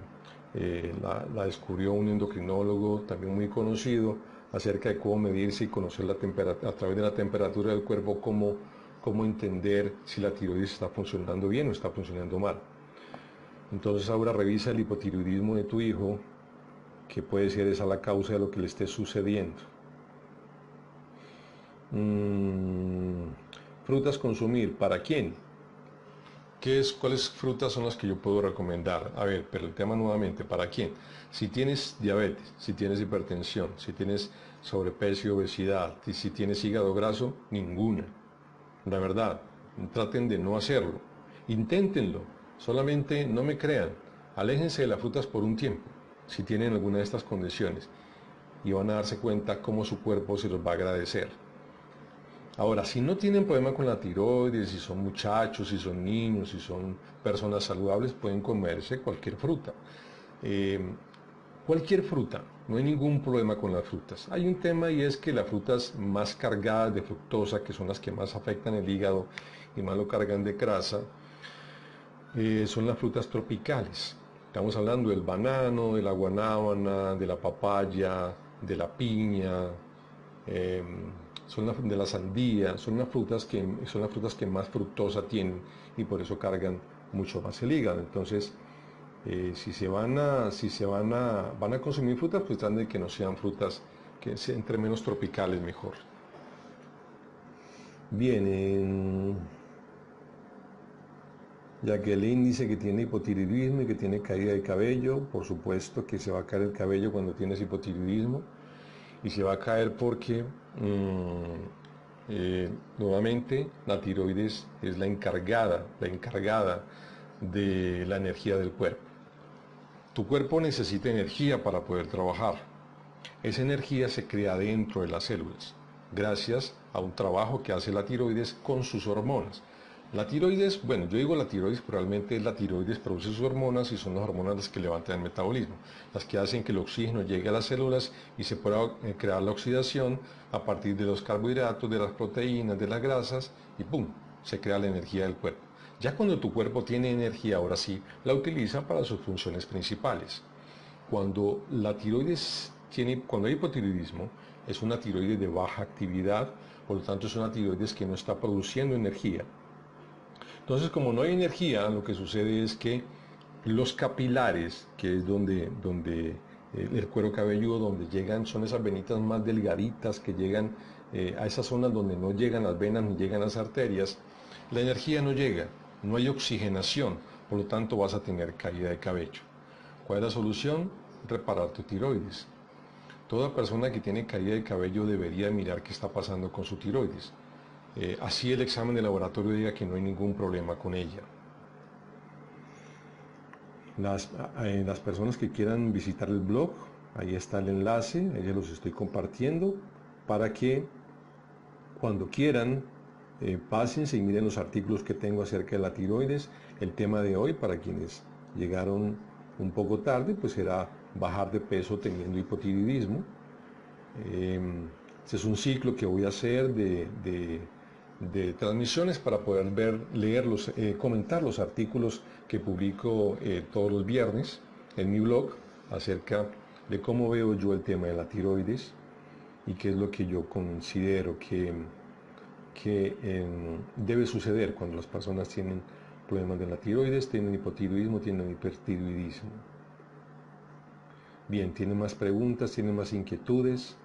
eh, la, descubrió un endocrinólogo también muy conocido acerca de cómo medirse y conocer la temperatura, a través de la temperatura del cuerpo, cómo, cómo entender si la tiroides está funcionando bien o está funcionando mal. Entonces ahora revisa el hipotiroidismo de tu hijo, que puede ser esa la causa de lo que le esté sucediendo. Mm, Frutas consumir, ¿para quién? ¿Qué es, ¿Cuáles frutas son las que yo puedo recomendar? A ver, pero el tema nuevamente, ¿para quién? Si tienes diabetes, si tienes hipertensión, si tienes sobrepeso y obesidad, y si tienes hígado graso, ninguna. La verdad, traten de no hacerlo. Inténtenlo, solamente no me crean. Aléjense de las frutas por un tiempo, si tienen alguna de estas condiciones, y van a darse cuenta cómo su cuerpo se los va a agradecer. Ahora, si no tienen problema con la tiroides, si son muchachos, si son niños, si son personas saludables, pueden comerse cualquier fruta. Eh, cualquier fruta, no hay ningún problema con las frutas. Hay un tema y es que las frutas más cargadas de fructosa, que son las que más afectan el hígado y más lo cargan de grasa, eh, son las frutas tropicales. Estamos hablando del banano, de la guanábana, de la papaya, de la piña. Eh, son de la sandía, son las frutas que son las frutas que más fructosa tienen y por eso cargan mucho más el hígado. Entonces, eh, si se van a si se van a van a consumir frutas, pues traten de que no sean frutas que sean entre menos tropicales mejor. Bien, Jacqueline dice que tiene hipotiroidismo y que tiene caída de cabello. Por supuesto que se va a caer el cabello cuando tienes hipotiroidismo y se va a caer porque mm, eh, nuevamente la tiroides es la encargada, la encargada de la energía del cuerpo. Tu cuerpo necesita energía para poder trabajar. Esa energía se crea dentro de las células, gracias a un trabajo que hace la tiroides con sus hormonas. La tiroides, bueno, yo digo la tiroides, pero realmente la tiroides produce sus hormonas y son las hormonas las que levantan el metabolismo, las que hacen que el oxígeno llegue a las células y se pueda eh, crear la oxidación a partir de los carbohidratos, de las proteínas, de las grasas y ¡pum! se crea la energía del cuerpo. Ya cuando tu cuerpo tiene energía, ahora sí, la utiliza para sus funciones principales. Cuando la tiroides tiene, cuando hay hipotiroidismo, es una tiroides de baja actividad, por lo tanto es una tiroides que no está produciendo energía, entonces, como no hay energía, lo que sucede es que los capilares, que es donde, donde eh, el cuero cabelludo, donde llegan, son esas venitas más delgaditas que llegan eh, a esas zonas donde no llegan las venas ni llegan las arterias, la energía no llega, no hay oxigenación, por lo tanto vas a tener caída de cabello. ¿Cuál es la solución? Reparar tu tiroides. Toda persona que tiene caída de cabello debería mirar qué está pasando con su tiroides. Eh, así el examen de laboratorio diga que no hay ningún problema con ella. Las, eh, personas que quieran visitar el blog, ahí está el enlace, ahí los estoy compartiendo para que cuando quieran eh, pásense y miren los artículos que tengo acerca de la tiroides. El tema de hoy, para quienes llegaron un poco tarde, pues será bajar de peso teniendo hipotiroidismo. este es un ciclo que voy a hacer de transmisiones para poder ver, leer, eh, comentar los artículos que publico eh, todos los viernes en mi blog acerca de cómo veo yo el tema de la tiroides y qué es lo que yo considero que, que em, debe suceder cuando las personas tienen problemas de la tiroides, tienen hipotiroidismo, tienen hipertiroidismo. Bien, tienen más preguntas, tienen más inquietudes.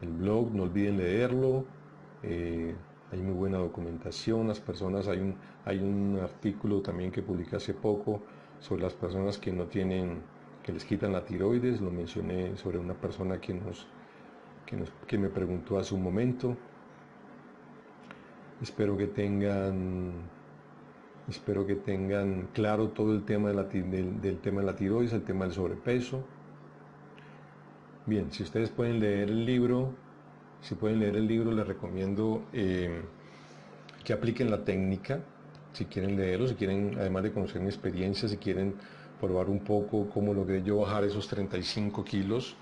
El blog, no olviden leerlo, eh, hay muy buena documentación, las personas, hay un, hay un artículo también que publiqué hace poco sobre las personas que no tienen, que les quitan la tiroides, lo mencioné sobre una persona que, nos, que, me preguntó hace un momento. Espero que tengan, espero que tengan claro todo el tema de la, del tema de la tiroides, el tema del sobrepeso. Bien, si ustedes pueden leer el libro, si pueden leer el libro, les recomiendo eh, que apliquen la técnica, si quieren leerlo, si quieren, además de conocer mi experiencia, si quieren probar un poco cómo logré yo bajar esos 35 kilos.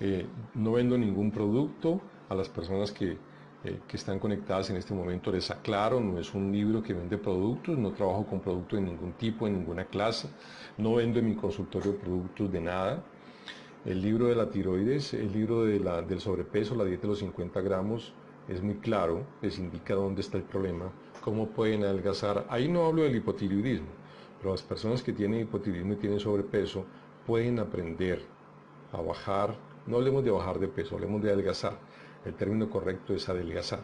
Eh, no vendo ningún producto a las personas que, eh, que, están conectadas en este momento, les aclaro, no es un libro que vende productos, no trabajo con productos de ningún tipo, en ninguna clase, no vendo en mi consultorio productos de nada. El libro de la tiroides, el libro de la, del sobrepeso, la dieta de los 50 gramos, es muy claro, les indica dónde está el problema, cómo pueden adelgazar. Ahí no hablo del hipotiroidismo, pero las personas que tienen hipotiroidismo y tienen sobrepeso pueden aprender a bajar, no hablemos de bajar de peso, hablemos de adelgazar. El término correcto es adelgazar.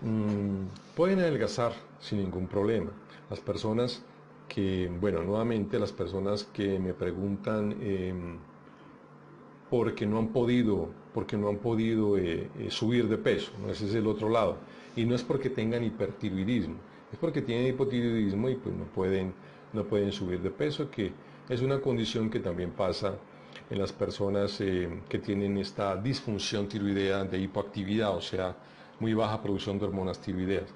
Mm, pueden adelgazar sin ningún problema. Las personas que, bueno, nuevamente las personas que me preguntan, em, porque no han podido, porque no han podido eh, eh, subir de peso, ese es el otro lado. Y no es porque tengan hipertiroidismo, es porque tienen hipotiroidismo y pues no pueden, no pueden subir de peso, que es una condición que también pasa en las personas eh, que tienen esta disfunción tiroidea de hipoactividad, o sea, muy baja producción de hormonas tiroideas.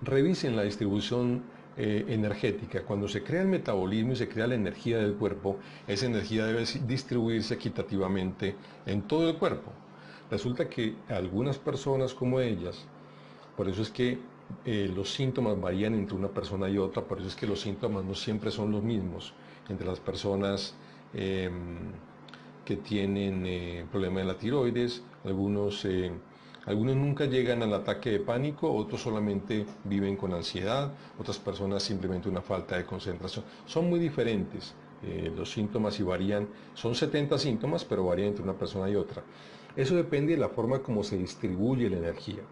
Revisen la distribución eh, energética. Cuando se crea el metabolismo y se crea la energía del cuerpo, esa energía debe distribuirse equitativamente en todo el cuerpo. Resulta que algunas personas como ellas, por eso es que eh, los síntomas varían entre una persona y otra, por eso es que los síntomas no siempre son los mismos entre las personas em, que tienen eh, problema de la tiroides, algunos, algunos nunca llegan al ataque de pánico, otros solamente viven con ansiedad, otras personas simplemente una falta de concentración. Son muy diferentes los síntomas y varían, son 70 síntomas, pero varían entre una persona y otra. Eso depende de la forma como se distribuye la energía.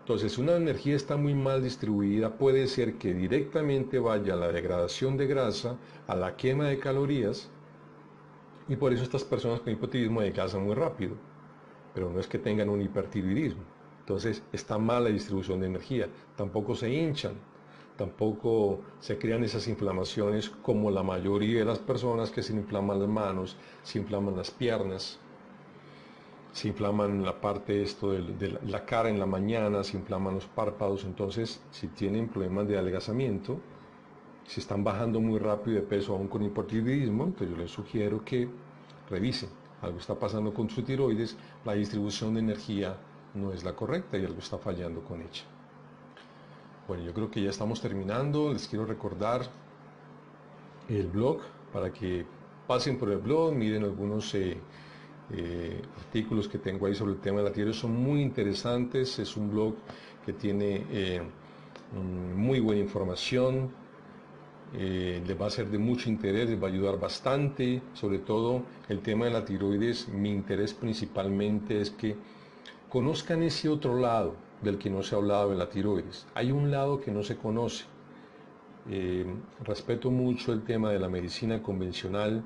Entonces, una energía está muy mal distribuida, puede ser que directamente vaya a la degradación de grasa, a la quema de calorías, y por eso estas personas con hipotiroidismo adelgazan muy rápido. Pero no es que tengan un hipertiroidismo. Entonces, está mal la distribución de energía. Tampoco se hinchan, tampoco se crean esas inflamaciones como la mayoría de las personas que se inflaman las manos, se inflaman las piernas, se inflaman la parte esto de, la cara en la mañana, se inflaman los párpados, entonces si tienen problemas de adelgazamiento, si están bajando muy rápido de peso aún con hipotiroidismo, entonces yo les sugiero que revisen. Algo está pasando con su tiroides, la distribución de energía no es la correcta y algo está fallando con ella. Bueno, yo creo que ya estamos terminando. Les quiero recordar el blog para que pasen por el blog, miren algunos eh, eh, artículos que tengo ahí sobre el tema de la tierra son muy interesantes. Es un blog que tiene eh, muy buena información, eh, les va a ser de mucho interés, les va a ayudar bastante. Sobre todo el tema de la tiroides, mi interés principalmente es que conozcan ese otro lado del que no se ha hablado de la tiroides. Hay un lado que no se conoce. respeto mucho el tema de la medicina convencional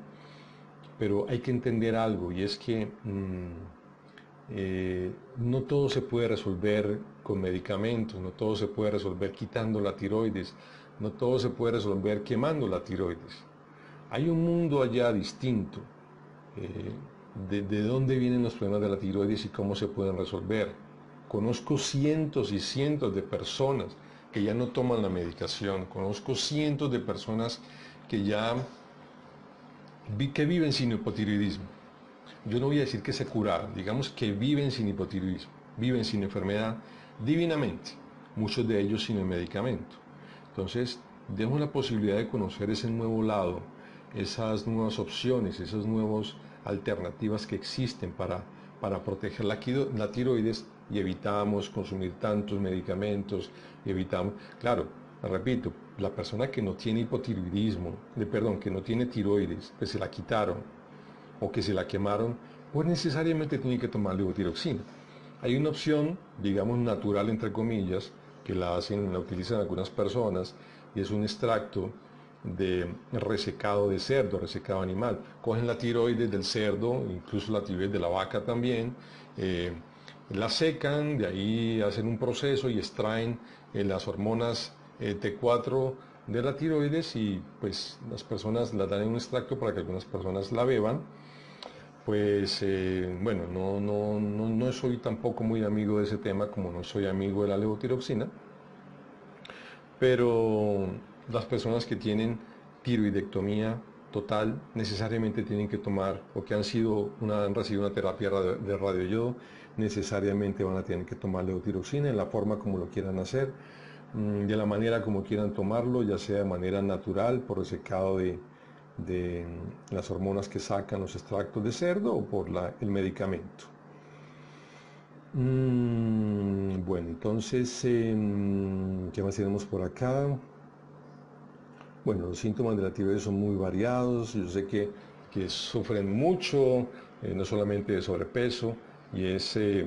pero hay que entender algo y es que mm, eh, no todo se puede resolver con medicamentos, no todo se puede resolver quitando la tiroides, no todo se puede resolver quemando la tiroides. Hay un mundo allá distinto eh, de, de dónde vienen los problemas de la tiroides y cómo se pueden resolver. Conozco cientos y cientos de personas que ya no toman la medicación, conozco cientos de personas que ya que viven sin hipotiroidismo. Yo no voy a decir que se curaron, digamos que viven sin hipotiroidismo, viven sin enfermedad divinamente, muchos de ellos sin el medicamento. Entonces, demos la posibilidad de conocer ese nuevo lado, esas nuevas opciones, esas nuevas alternativas que existen para, para proteger la, tiroides y evitamos consumir tantos medicamentos, evitamos, claro, repito, la persona que no tiene hipotiroidismo, de, perdón, que no tiene tiroides, que se la quitaron o que se la quemaron, pues necesariamente tiene que tomar levotiroxina. Hay una opción, digamos, natural, entre comillas, que la hacen, la utilizan algunas personas, y es un extracto de resecado de cerdo, resecado animal. Cogen la tiroides del cerdo, incluso la tiroides de la vaca también, eh, la secan, de ahí hacen un proceso y extraen eh, las hormonas eh, T4 de la tiroides y pues las personas la dan en un extracto para que algunas personas la beban. Pues eh, bueno, no, no, no, no, soy tampoco muy amigo de ese tema como no soy amigo de la levotiroxina, pero las personas que tienen tiroidectomía total necesariamente tienen que tomar o que han sido una, han recibido una terapia de radioyodo necesariamente van a tener que tomar levotiroxina en la forma como lo quieran hacer Mm, de la manera como quieran tomarlo, ya sea de manera natural, por el secado de, las hormonas que sacan los extractos de cerdo o por el medicamento. Mm, bueno, entonces, em, ¿qué más tenemos por acá? Bueno, los síntomas de la tiroides son muy variados. Yo sé que, sufren mucho, eh, no solamente de sobrepeso, y es, eh,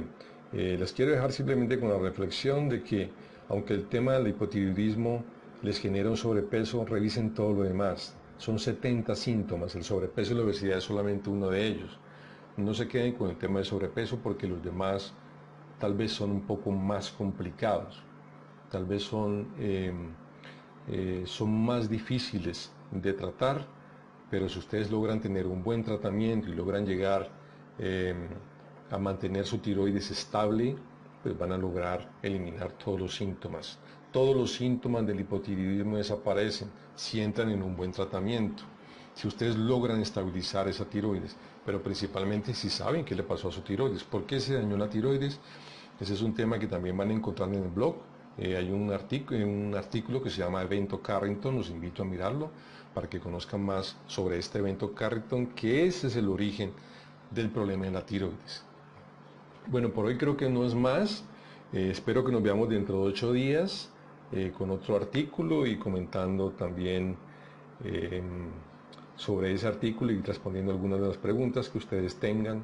eh, les quiero dejar simplemente con la reflexión de que aunque el tema del hipotiroidismo les genera un sobrepeso, revisen todo lo demás. Son 70 síntomas, el sobrepeso y la obesidad es solamente uno de ellos. No se queden con el tema del sobrepeso porque los demás tal vez son un poco más complicados, tal vez son, em, eh, son más difíciles de tratar, pero si ustedes logran tener un buen tratamiento y logran llegar em, a mantener su tiroides estable, pues van a lograr eliminar todos los síntomas. Todos los síntomas del hipotiroidismo desaparecen si entran en un buen tratamiento. Si ustedes logran estabilizar esa tiroides, pero principalmente si saben qué le pasó a su tiroides, por qué se dañó la tiroides, ese es un tema que también van a encontrar en el blog. Eh, hay un artículo, un artículo que se llama Evento Carrington, los invito a mirarlo para que conozcan más sobre este evento Carrington, que ese es el origen del problema de la tiroides. Bueno, por hoy creo que no es más. Eh, espero que nos veamos dentro de ocho días eh, con otro artículo y comentando también em, sobre ese artículo y respondiendo algunas de las preguntas que ustedes tengan.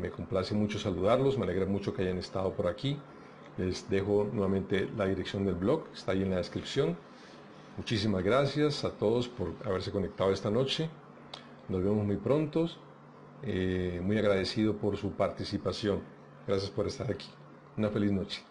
Me complace mucho saludarlos, me alegra mucho que hayan estado por aquí. Les dejo nuevamente la dirección del blog, está ahí en la descripción. Muchísimas gracias a todos por haberse conectado esta noche. Nos vemos muy pronto. Eh, muy agradecido por su participación. Gracias por estar aquí. Una feliz noche.